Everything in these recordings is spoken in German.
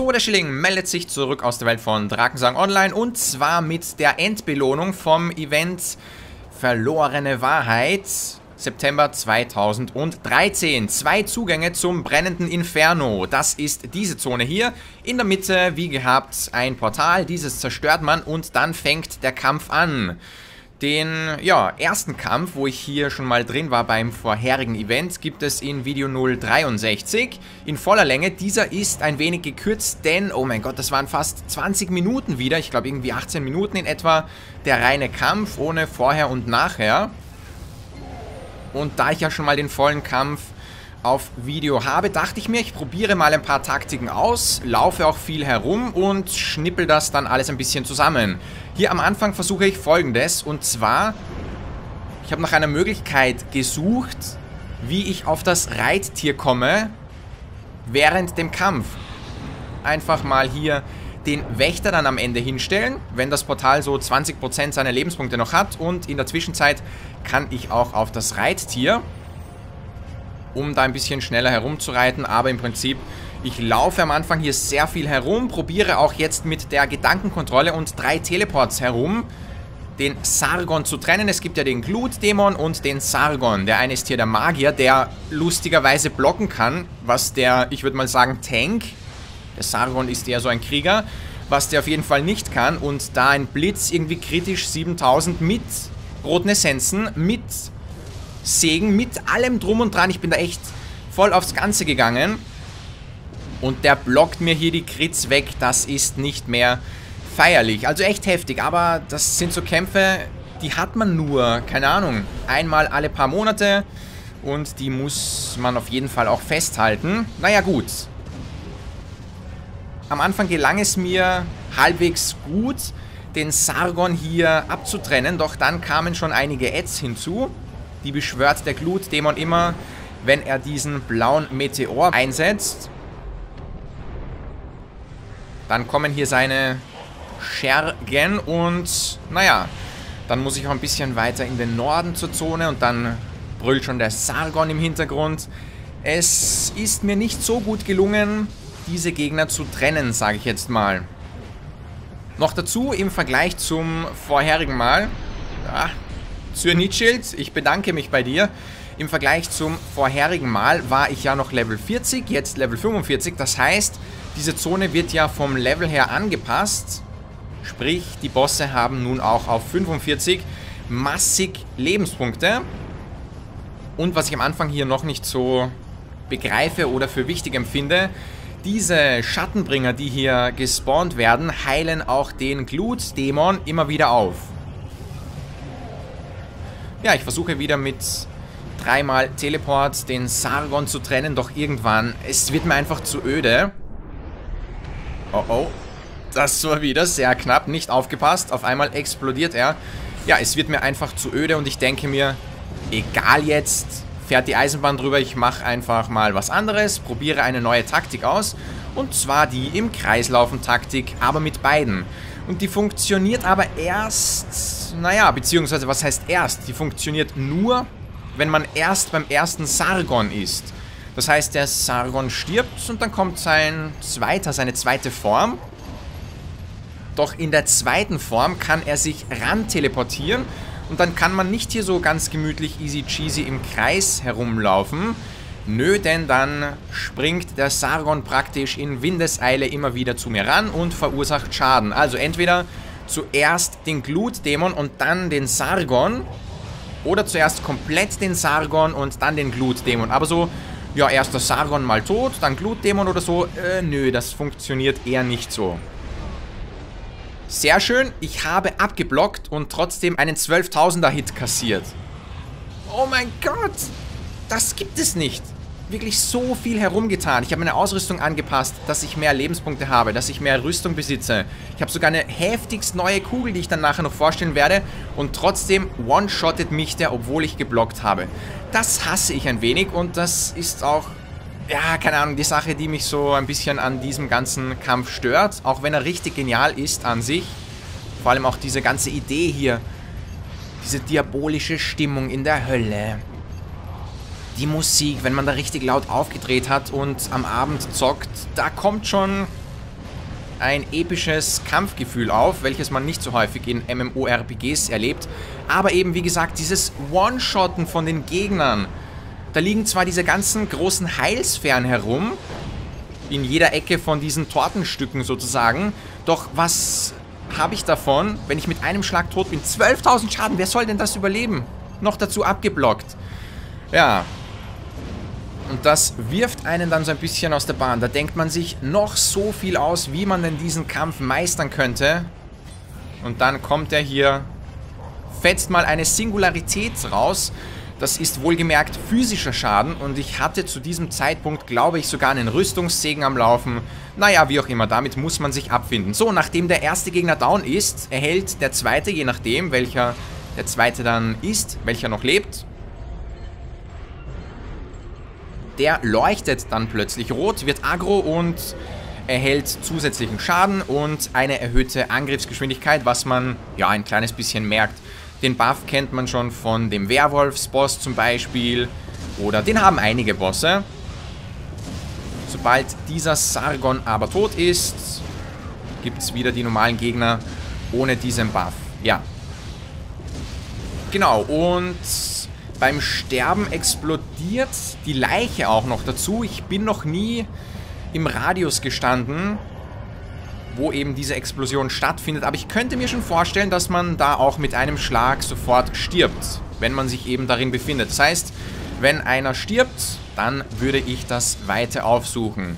So, der Schilling meldet sich zurück aus der Welt von Drakensang Online und zwar mit der Endbelohnung vom Event Verlorene Wahrheit. September 2013. Zwei Zugänge zum brennenden Inferno. Das ist diese Zone hier. In der Mitte, wie gehabt, ein Portal. Dieses zerstört man und dann fängt der Kampf an. Den ja, ersten Kampf, wo ich hier schon mal drin war beim vorherigen Event, gibt es in Video 063 in voller Länge. Dieser ist ein wenig gekürzt, denn, oh mein Gott, das waren fast 20 Minuten wieder. Ich glaube irgendwie 18 Minuten in etwa der reine Kampf ohne Vorher und Nachher. Und da ich ja schon mal den vollen Kampf auf Video habe, dachte ich mir, ich probiere mal ein paar Taktiken aus, laufe auch viel herum und schnippel das dann alles ein bisschen zusammen. Hier am Anfang versuche ich folgendes, und zwar, ich habe nach einer Möglichkeit gesucht, wie ich auf das Reittier komme während dem Kampf. Einfach mal hier den Wächter dann am Ende hinstellen, wenn das Portal so 20% seiner Lebenspunkte noch hat und in der Zwischenzeit kann ich auch auf das Reittier um da ein bisschen schneller herumzureiten, aber im Prinzip, ich laufe am Anfang hier sehr viel herum, probiere auch jetzt mit der Gedankenkontrolle und drei Teleports herum, den Sargon zu trennen. Es gibt ja den Glutdämon und den Sargon. Der eine ist hier der Magier, der lustigerweise blocken kann, was der, ich würde mal sagen, Tank, der Sargon ist eher so ein Krieger, was der auf jeden Fall nicht kann und da ein Blitz irgendwie kritisch 7000 mit roten Essenzen, mit Segen mit allem drum und dran. Ich bin da echt voll aufs Ganze gegangen. Und der blockt mir hier die Crits weg. Das ist nicht mehr feierlich. Also echt heftig. Aber das sind so Kämpfe, die hat man nur, keine Ahnung, einmal alle paar Monate. Und die muss man auf jeden Fall auch festhalten. Naja, gut. Am Anfang gelang es mir halbwegs gut, den Sargon hier abzutrennen. Doch dann kamen schon einige Ads hinzu. Die beschwört der Glutdämon immer, wenn er diesen blauen Meteor einsetzt. Dann kommen hier seine Schergen und, naja, dann muss ich auch ein bisschen weiter in den Norden zur Zone und dann brüllt schon der Sargon im Hintergrund. Es ist mir nicht so gut gelungen, diese Gegner zu trennen, sage ich jetzt mal. Noch dazu im Vergleich zum vorherigen Mal, ja, Cyanitschild, ich bedanke mich bei dir. Im Vergleich zum vorherigen Mal war ich ja noch Level 40, jetzt Level 45. Das heißt, diese Zone wird ja vom Level her angepasst. Sprich, die Bosse haben nun auch auf 45 massig Lebenspunkte. Und was ich am Anfang hier noch nicht so begreife oder für wichtig empfinde, diese Schattenbringer, die hier gespawnt werden, heilen auch den Glutdämon immer wieder auf. Ja, ich versuche wieder mit dreimal Teleport den Sargon zu trennen, doch irgendwann, es wird mir einfach zu öde. Oh oh, das war wieder sehr knapp, nicht aufgepasst, auf einmal explodiert er. Ja, es wird mir einfach zu öde und ich denke mir, egal jetzt, fährt die Eisenbahn drüber, ich mache einfach mal was anderes, probiere eine neue Taktik aus. Und zwar die im Kreislaufen-Taktik, aber mit beiden. Und die funktioniert aber erst, naja, beziehungsweise was heißt erst? Die funktioniert nur, wenn man erst beim ersten Sargon ist. Das heißt, der Sargon stirbt und dann kommt sein zweiter, seine zweite Form. Doch in der zweiten Form kann er sich ran teleportieren und dann kann man nicht hier so ganz gemütlich easy cheesy im Kreis herumlaufen, Nö, denn dann springt der Sargon praktisch in Windeseile immer wieder zu mir ran und verursacht Schaden. Also entweder zuerst den Glutdämon und dann den Sargon oder zuerst komplett den Sargon und dann den Glutdämon. Aber so, ja, erst der Sargon mal tot, dann Glutdämon oder so, äh, nö, das funktioniert eher nicht so. Sehr schön, ich habe abgeblockt und trotzdem einen 12.000er Hit kassiert. Oh mein Gott! Das gibt es nicht. Wirklich so viel herumgetan. Ich habe meine Ausrüstung angepasst, dass ich mehr Lebenspunkte habe, dass ich mehr Rüstung besitze. Ich habe sogar eine heftigst neue Kugel, die ich dann nachher noch vorstellen werde. Und trotzdem one-shottet mich der, obwohl ich geblockt habe. Das hasse ich ein wenig und das ist auch ja, keine Ahnung, die Sache, die mich so ein bisschen an diesem ganzen Kampf stört, auch wenn er richtig genial ist an sich. Vor allem auch diese ganze Idee hier, diese diabolische Stimmung in der Hölle die Musik, wenn man da richtig laut aufgedreht hat und am Abend zockt, da kommt schon ein episches Kampfgefühl auf, welches man nicht so häufig in MMORPGs erlebt. Aber eben, wie gesagt, dieses One-Shotten von den Gegnern. Da liegen zwar diese ganzen großen Heilsphären herum, in jeder Ecke von diesen Tortenstücken sozusagen, doch was habe ich davon, wenn ich mit einem Schlag tot bin? 12.000 Schaden, wer soll denn das überleben? Noch dazu abgeblockt. Ja, und das wirft einen dann so ein bisschen aus der Bahn. Da denkt man sich noch so viel aus, wie man denn diesen Kampf meistern könnte. Und dann kommt er hier, fetzt mal eine Singularität raus. Das ist wohlgemerkt physischer Schaden und ich hatte zu diesem Zeitpunkt, glaube ich, sogar einen Rüstungssegen am Laufen. Naja, wie auch immer, damit muss man sich abfinden. So, nachdem der erste Gegner down ist, erhält der zweite, je nachdem, welcher der zweite dann ist, welcher noch lebt, der leuchtet dann plötzlich rot, wird aggro und erhält zusätzlichen Schaden und eine erhöhte Angriffsgeschwindigkeit, was man ja ein kleines bisschen merkt. Den Buff kennt man schon von dem Werwolfsboss zum Beispiel oder den haben einige Bosse. Sobald dieser Sargon aber tot ist, gibt es wieder die normalen Gegner ohne diesen Buff. Ja. Genau, und beim Sterben explodiert die Leiche auch noch dazu. Ich bin noch nie im Radius gestanden, wo eben diese Explosion stattfindet. Aber ich könnte mir schon vorstellen, dass man da auch mit einem Schlag sofort stirbt, wenn man sich eben darin befindet. Das heißt, wenn einer stirbt, dann würde ich das weiter aufsuchen.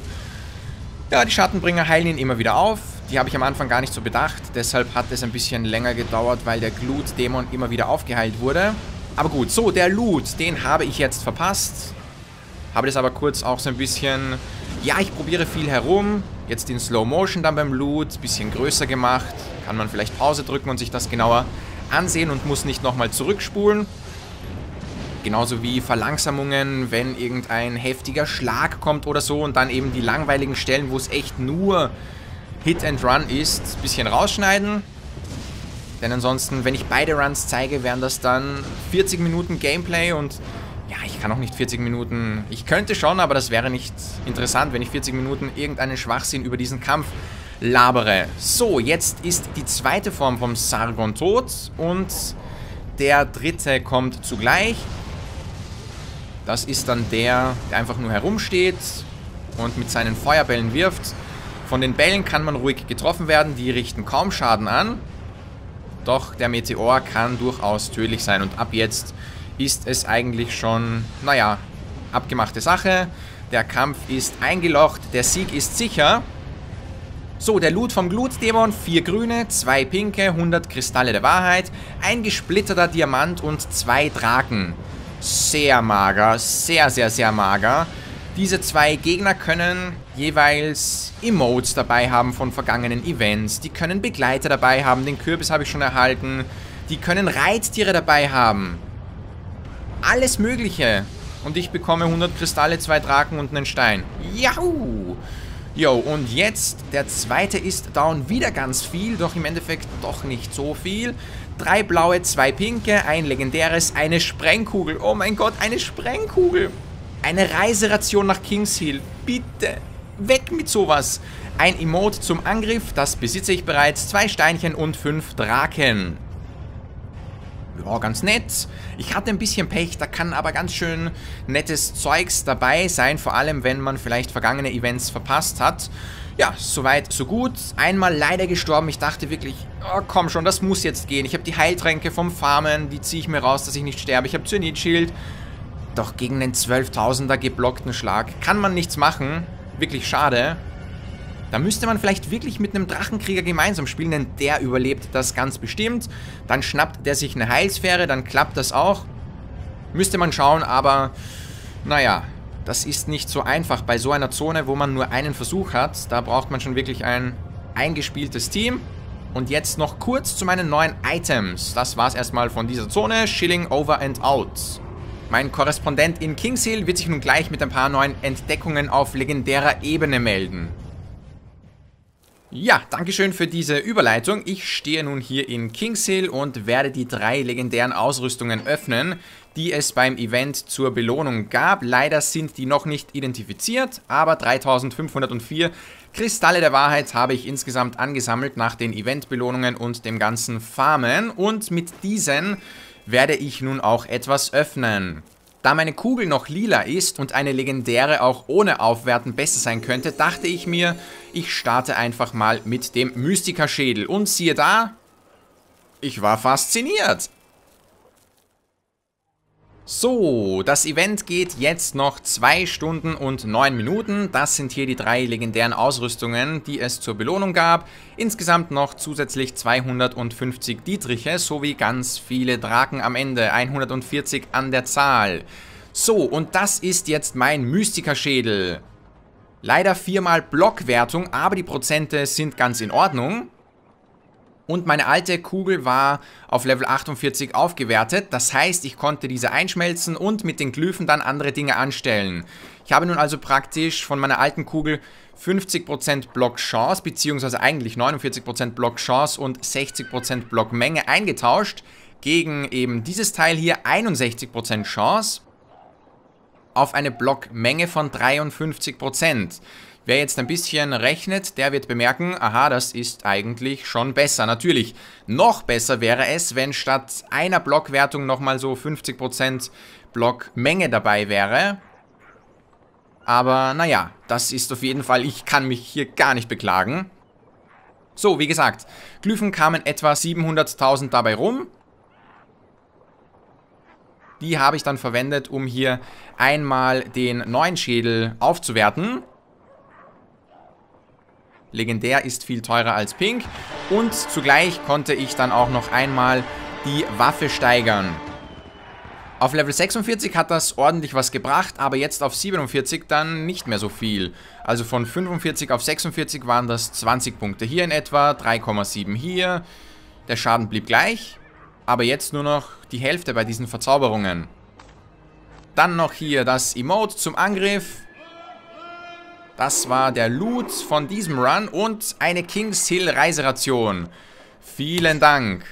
Ja, die Schattenbringer heilen ihn immer wieder auf. Die habe ich am Anfang gar nicht so bedacht. Deshalb hat es ein bisschen länger gedauert, weil der Glut-Dämon immer wieder aufgeheilt wurde. Aber gut, so, der Loot, den habe ich jetzt verpasst. Habe das aber kurz auch so ein bisschen... Ja, ich probiere viel herum. Jetzt in Slow Motion dann beim Loot. Bisschen größer gemacht. Kann man vielleicht Pause drücken und sich das genauer ansehen und muss nicht nochmal zurückspulen. Genauso wie Verlangsamungen, wenn irgendein heftiger Schlag kommt oder so und dann eben die langweiligen Stellen, wo es echt nur Hit and Run ist, bisschen rausschneiden. Denn ansonsten, wenn ich beide Runs zeige, wären das dann 40 Minuten Gameplay und ja, ich kann auch nicht 40 Minuten... Ich könnte schon, aber das wäre nicht interessant, wenn ich 40 Minuten irgendeinen Schwachsinn über diesen Kampf labere. So, jetzt ist die zweite Form vom Sargon tot und der dritte kommt zugleich. Das ist dann der, der einfach nur herumsteht und mit seinen Feuerbällen wirft. Von den Bällen kann man ruhig getroffen werden, die richten kaum Schaden an. Doch der Meteor kann durchaus tödlich sein und ab jetzt ist es eigentlich schon, naja, abgemachte Sache. Der Kampf ist eingelocht, der Sieg ist sicher. So, der Loot vom Glutdämon, vier grüne, zwei pinke, 100 Kristalle der Wahrheit, ein gesplitterter Diamant und zwei Draken. Sehr mager, sehr, sehr, sehr mager. Diese zwei Gegner können jeweils Emotes dabei haben von vergangenen Events. Die können Begleiter dabei haben, den Kürbis habe ich schon erhalten. Die können Reittiere dabei haben. Alles mögliche. Und ich bekomme 100 Kristalle, zwei Draken und einen Stein. Juhu! Jo, und jetzt, der zweite ist down wieder ganz viel, doch im Endeffekt doch nicht so viel. Drei blaue, zwei pinke, ein legendäres, eine Sprengkugel. Oh mein Gott, eine Sprengkugel. Eine Reiseration nach Kings Hill. Bitte. Weg mit sowas. Ein Emote zum Angriff, das besitze ich bereits. Zwei Steinchen und fünf Draken. Ja, ganz nett. Ich hatte ein bisschen Pech, da kann aber ganz schön nettes Zeugs dabei sein, vor allem wenn man vielleicht vergangene Events verpasst hat. Ja, soweit, so gut. Einmal leider gestorben. Ich dachte wirklich, oh, komm schon, das muss jetzt gehen. Ich habe die Heiltränke vom Farmen, die ziehe ich mir raus, dass ich nicht sterbe. Ich habe Zyanid-Schild. Doch gegen den 12.000er geblockten Schlag kann man nichts machen. Wirklich schade. Da müsste man vielleicht wirklich mit einem Drachenkrieger gemeinsam spielen, denn der überlebt das ganz bestimmt. Dann schnappt der sich eine Heilsphäre, dann klappt das auch. Müsste man schauen, aber naja, das ist nicht so einfach bei so einer Zone, wo man nur einen Versuch hat. Da braucht man schon wirklich ein eingespieltes Team. Und jetzt noch kurz zu meinen neuen Items. Das war's erstmal von dieser Zone. Shilling over and out. Mein Korrespondent in Kingshill wird sich nun gleich mit ein paar neuen Entdeckungen auf legendärer Ebene melden. Ja, Dankeschön für diese Überleitung. Ich stehe nun hier in Kingshill und werde die drei legendären Ausrüstungen öffnen, die es beim Event zur Belohnung gab. Leider sind die noch nicht identifiziert, aber 3504 Kristalle der Wahrheit habe ich insgesamt angesammelt nach den Eventbelohnungen und dem ganzen Farmen. Und mit diesen werde ich nun auch etwas öffnen. Da meine Kugel noch lila ist und eine legendäre auch ohne Aufwerten besser sein könnte, dachte ich mir, ich starte einfach mal mit dem Mystiker-Schädel. Und siehe da, ich war fasziniert. So, das Event geht jetzt noch 2 Stunden und 9 Minuten. Das sind hier die drei legendären Ausrüstungen, die es zur Belohnung gab. Insgesamt noch zusätzlich 250 Dietriche sowie ganz viele Draken am Ende, 140 an der Zahl. So, und das ist jetzt mein Mystiker-Schädel. Leider viermal Blockwertung, aber die Prozente sind ganz in Ordnung. Und meine alte Kugel war auf Level 48 aufgewertet. Das heißt, ich konnte diese einschmelzen und mit den Glyphen dann andere Dinge anstellen. Ich habe nun also praktisch von meiner alten Kugel 50% Blockchance, beziehungsweise eigentlich 49% Blockchance und 60% Blockmenge eingetauscht gegen eben dieses Teil hier 61% Chance auf eine Blockmenge von 53%. Wer jetzt ein bisschen rechnet, der wird bemerken, aha, das ist eigentlich schon besser. Natürlich, noch besser wäre es, wenn statt einer Blockwertung nochmal so 50% Blockmenge dabei wäre. Aber naja, das ist auf jeden Fall, ich kann mich hier gar nicht beklagen. So, wie gesagt, Glyphen kamen etwa 700.000 dabei rum. Die habe ich dann verwendet, um hier einmal den neuen Schädel aufzuwerten. Legendär ist viel teurer als Pink. Und zugleich konnte ich dann auch noch einmal die Waffe steigern. Auf Level 46 hat das ordentlich was gebracht, aber jetzt auf 47 dann nicht mehr so viel. Also von 45 auf 46 waren das 20 Punkte hier in etwa, 3,7 hier. Der Schaden blieb gleich, aber jetzt nur noch die Hälfte bei diesen Verzauberungen. Dann noch hier das Emote zum Angriff. Das war der Loot von diesem Run und eine Kings Hill Reiseration. Vielen Dank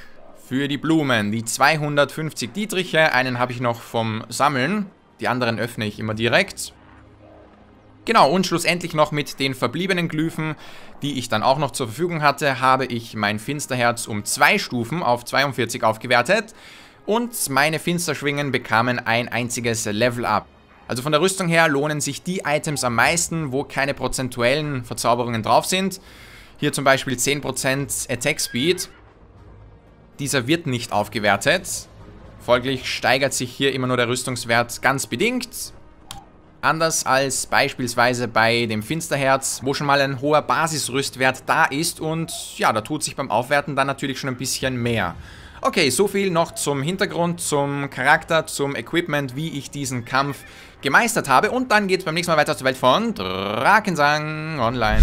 für die Blumen. Die 250 Dietriche, einen habe ich noch vom Sammeln. Die anderen öffne ich immer direkt. Genau, und schlussendlich noch mit den verbliebenen Glyphen, die ich dann auch noch zur Verfügung hatte, habe ich mein Finsterherz um zwei Stufen auf 42 aufgewertet. Und meine Finsterschwingen bekamen ein einziges Level-Up. Also von der Rüstung her lohnen sich die Items am meisten, wo keine prozentuellen Verzauberungen drauf sind. Hier zum Beispiel 10% Attack Speed. Dieser wird nicht aufgewertet. Folglich steigert sich hier immer nur der Rüstungswert ganz bedingt. Anders als beispielsweise bei dem Finsterherz, wo schon mal ein hoher Basisrüstwert da ist und ja, da tut sich beim Aufwerten dann natürlich schon ein bisschen mehr. Okay, so viel noch zum Hintergrund, zum Charakter, zum Equipment, wie ich diesen Kampf gemeistert habe. Und dann geht es beim nächsten Mal weiter der Welt von Drakensang Online.